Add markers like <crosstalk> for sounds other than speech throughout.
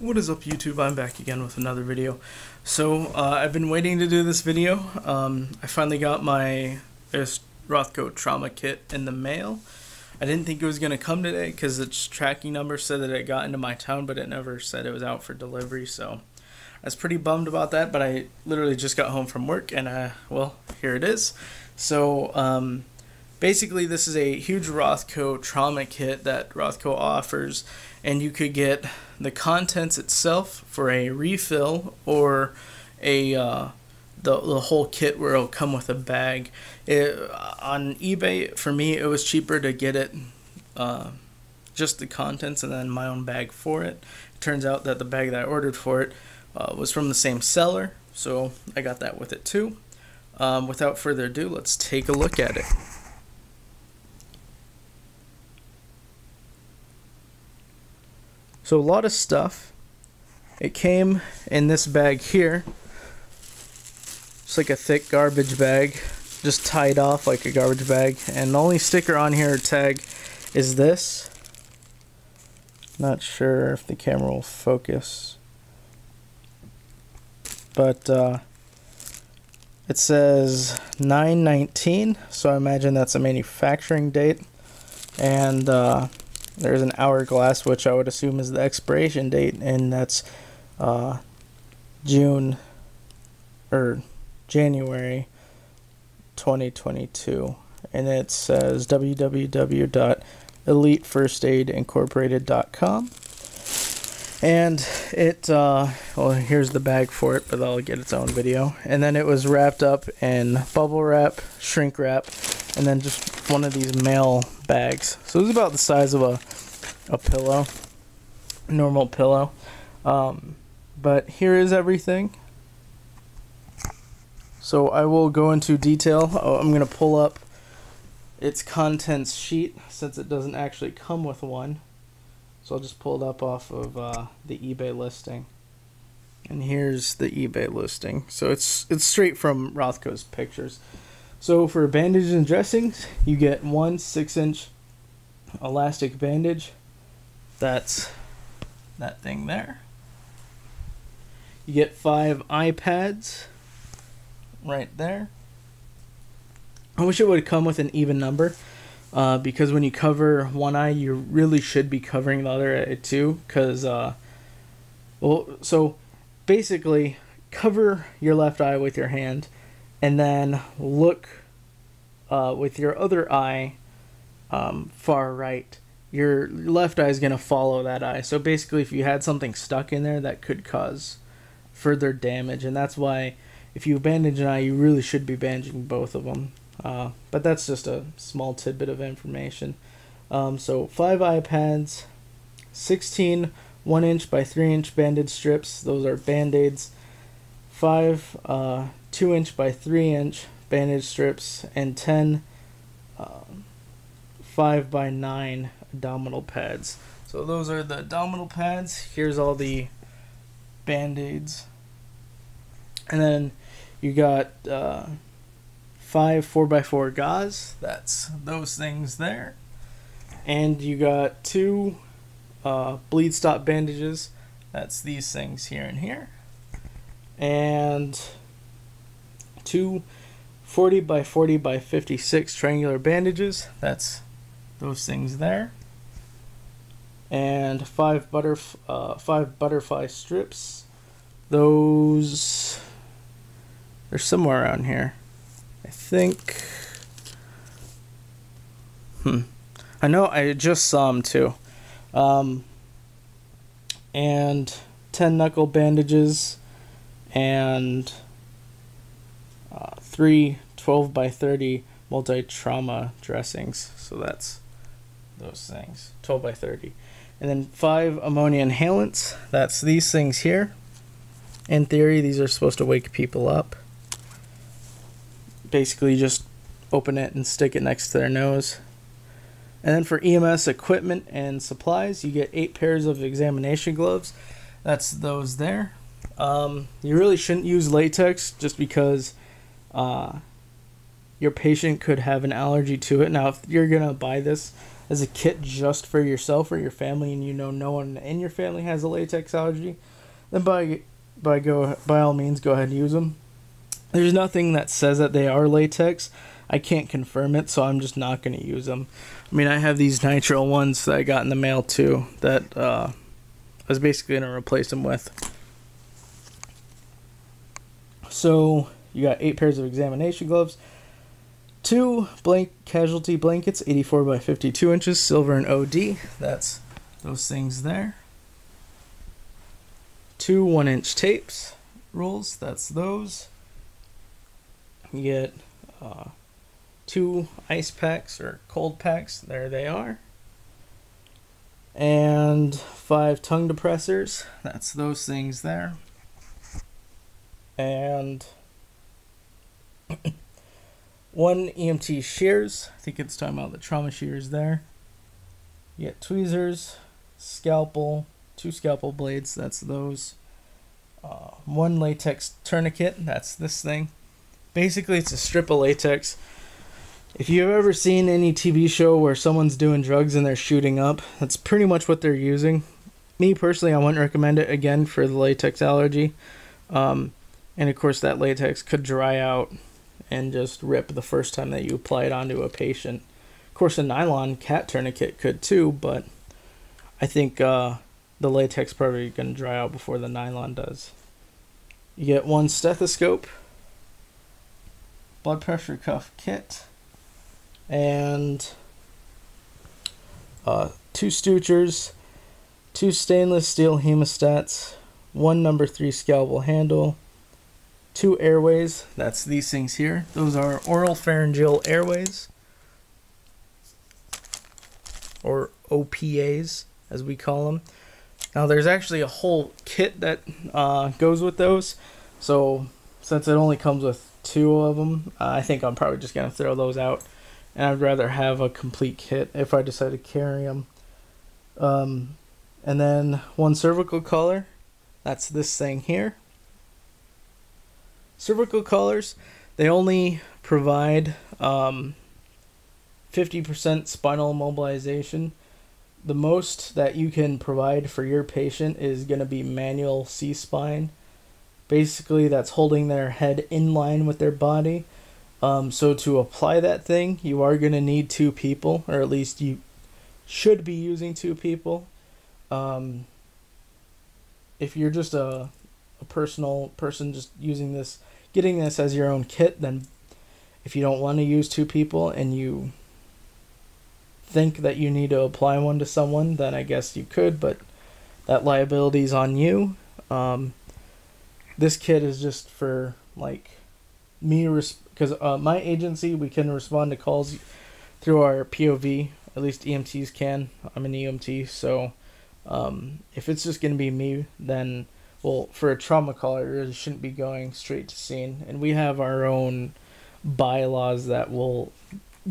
What is up YouTube? I'm back again with another video. So, uh, I've been waiting to do this video. Um, I finally got my Rothco trauma kit in the mail. I didn't think it was going to come today because its tracking number said that it got into my town, but it never said it was out for delivery, so I was pretty bummed about that, but I literally just got home from work and, uh, well, here it is. So, um, basically this is a huge Rothco trauma kit that Rothco offers and you could get the contents itself for a refill or a uh, the, the whole kit where it'll come with a bag. It, on ebay for me it was cheaper to get it uh, just the contents and then my own bag for it. it. Turns out that the bag that i ordered for it uh, was from the same seller so i got that with it too. Um, without further ado let's take a look at it So a lot of stuff. It came in this bag here. It's like a thick garbage bag, just tied off like a garbage bag. And the only sticker on here or tag is this. Not sure if the camera will focus. But uh, it says 919, so I imagine that's a manufacturing date. And uh, there's an hourglass, which I would assume is the expiration date, and that's uh, June or January 2022. And it says www.elitefirstaidincorporated.com. And it, uh, well, here's the bag for it, but that'll get its own video. And then it was wrapped up in bubble wrap, shrink wrap, and then just one of these mail bags. So it was about the size of a, a pillow, normal pillow. Um, but here is everything. So I will go into detail. Oh, I'm going to pull up its contents sheet since it doesn't actually come with one. So I'll just pull it up off of uh, the eBay listing. And here's the eBay listing. So it's it's straight from Rothco's pictures. So for bandages and dressings, you get one six inch elastic bandage. That's that thing there. You get five eye pads right there. I wish it would come with an even number uh, because when you cover one eye, you really should be covering the other eye too. Because, uh, well, so basically, cover your left eye with your hand and then look uh, with your other eye um, far right. Your left eye is going to follow that eye. So basically, if you had something stuck in there, that could cause further damage. And that's why if you bandage an eye, you really should be bandaging both of them. Uh, but that's just a small tidbit of information. Um, so, five eye pads, 16 1 inch by 3 inch bandage strips, those are band aids, five uh, 2 inch by 3 inch bandage strips, and 10 uh, 5 by 9 abdominal pads. So those are the abdominal pads. Here's all the band-aids. And then you got uh, five 4x4 gauze. That's those things there. And you got two uh, bleed stop bandages. That's these things here and here. And two 40 by 40 by 56 triangular bandages. That's those things there. And five butter uh, five butterfly strips. Those they're somewhere around here. I think. Hmm. I know I just saw them too. Um, and 10 knuckle bandages and three 12 by 30 multi trauma dressings. So that's those things 12 by 30. And then five ammonia inhalants. That's these things here. In theory, these are supposed to wake people up. Basically, just open it and stick it next to their nose. And then for EMS equipment and supplies, you get eight pairs of examination gloves. That's those there. Um, you really shouldn't use latex just because uh, your patient could have an allergy to it. Now, if you're gonna buy this, as a kit just for yourself or your family, and you know no one in your family has a latex allergy, then by by go by all means go ahead and use them. There's nothing that says that they are latex. I can't confirm it, so I'm just not going to use them. I mean, I have these nitrile ones that I got in the mail too that uh, I was basically going to replace them with. So you got eight pairs of examination gloves, two blank casualty blankets, 84 by 52 inches, silver and OD. That's those things there. Two one inch tapes rolls. That's those. You get uh, two ice packs or cold packs. There they are. And five tongue depressors. That's those things there. And <coughs> one EMT shears. I think it's talking about the trauma shears there. You get tweezers, scalpel, two scalpel blades. That's those. Uh, one latex tourniquet. That's this thing. Basically, it's a strip of latex. If you've ever seen any TV show where someone's doing drugs and they're shooting up, that's pretty much what they're using. Me personally, I wouldn't recommend it again for the latex allergy. Um, and of course, that latex could dry out and just rip the first time that you apply it onto a patient. Of course, a nylon cat tourniquet could too, but I think uh, the latex probably going to dry out before the nylon does. You get one stethoscope, blood pressure cuff kit, and uh, two stutures, two stainless steel hemostats, one number three scalpel handle, two airways. That's these things here. Those are oral pharyngeal airways, or OPAs as we call them. Now there's actually a whole kit that uh, goes with those. So since it only comes with two of them, uh, I think I'm probably just gonna throw those out, and I'd rather have a complete kit if I decide to carry them. Um, and then one cervical collar. That's this thing here. Cervical collars, they only provide um, 50% spinal immobilization. The most that you can provide for your patient is going to be manual C spine. Basically, that's holding their head in line with their body. Um, so, to apply that thing, you are going to need two people, or at least you should be using two people. Um, if you're just a, a personal person just using this getting this as your own kit, then if you don't want to use two people and you think that you need to apply one to someone, then I guess you could, but that liability is on you. Um, this kit is just for like me because uh, my agency we can respond to calls through our POV. At least EMTs can. I'm an EMT, so um, if it's just gonna be me, then well, for a trauma caller, it really shouldn't be going straight to scene. And we have our own bylaws that will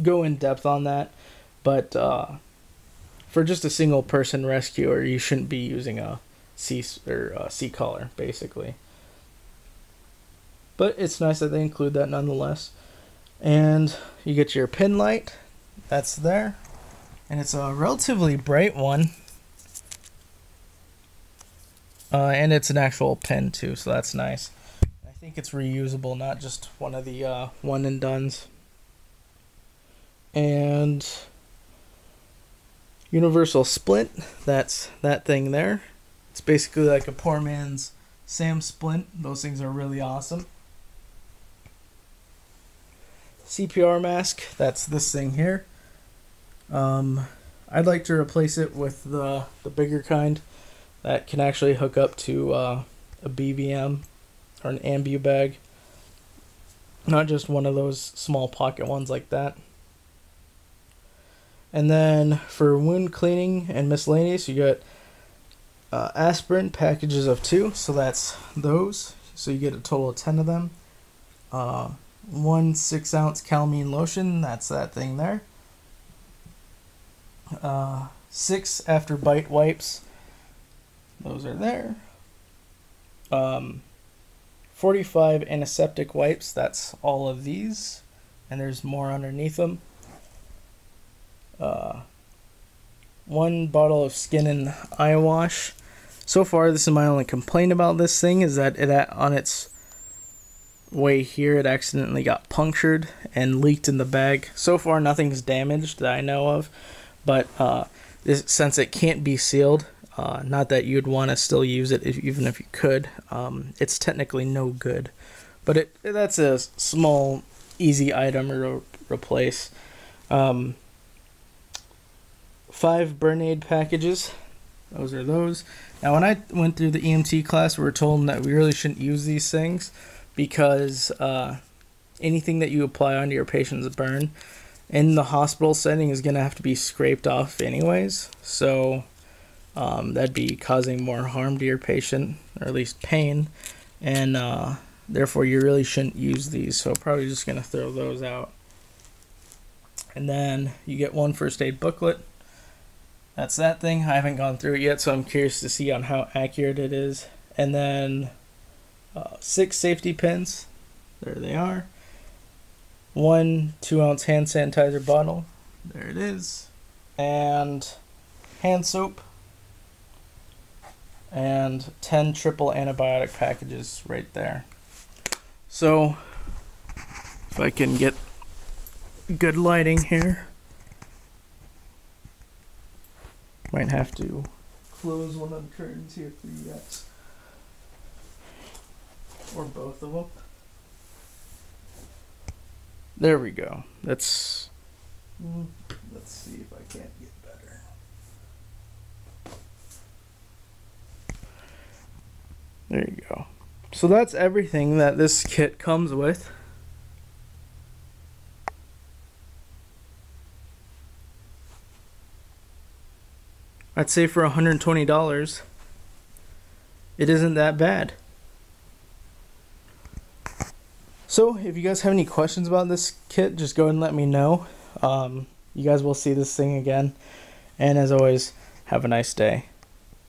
go in depth on that. But uh, for just a single person rescuer, you shouldn't be using a C or a C collar, basically. But it's nice that they include that nonetheless. And you get your pen light. That's there. And it's a relatively bright one. Uh, and it's an actual pen too, so that's nice. I think it's reusable, not just one of the uh, one and dones. And universal splint, that's that thing there. It's basically like a poor man's Sam splint. Those things are really awesome. CPR mask, that's this thing here. Um, I'd like to replace it with the the bigger kind that can actually hook up to uh, a BVM or an ambu bag. Not just one of those small pocket ones like that. And then for wound cleaning and miscellaneous, you got uh, aspirin packages of two, so that's those. So you get a total of 10 of them. Uh, one six ounce calamine lotion, that's that thing there. Uh, six after bite wipes, those are there. Um, 45 antiseptic wipes, that's all of these. And there's more underneath them. Uh, one bottle of skin and eye wash. So far, this is my only complaint about this thing is that it on its way here it accidentally got punctured and leaked in the bag. So far, nothing's damaged that I know of, but uh, this, since it can't be sealed, uh, not that you'd want to still use it if, even if you could, um, it's technically no good. But it that's a small, easy item to replace. Um, five Burnaid packages. Those are those. Now, when I went through the EMT class, we were told that we really shouldn't use these things because uh, anything that you apply onto your patient's burn in the hospital setting is going to have to be scraped off anyways. So um, that'd be causing more harm to your patient, or at least pain, and uh, therefore you really shouldn't use these. So probably just to throw those out. And then you get one first aid booklet that's that thing. I haven't gone through it yet, so I'm curious to see on how accurate it is. And then uh, six safety pins. There they are. One two ounce hand sanitizer bottle. There it is. And hand soap. And 10 triple antibiotic packages right there. So, if I can get good lighting here. Might have to close one of the curtains here for you guys. Or both of them. There we go. That's. Mm, let's see if I can't get There you go. So that's everything that this kit comes with. I'd say for $120, it isn't that bad. So, if you guys have any questions about this kit, just go ahead and let me know. Um, you guys will see this thing again. And as always, have a nice day.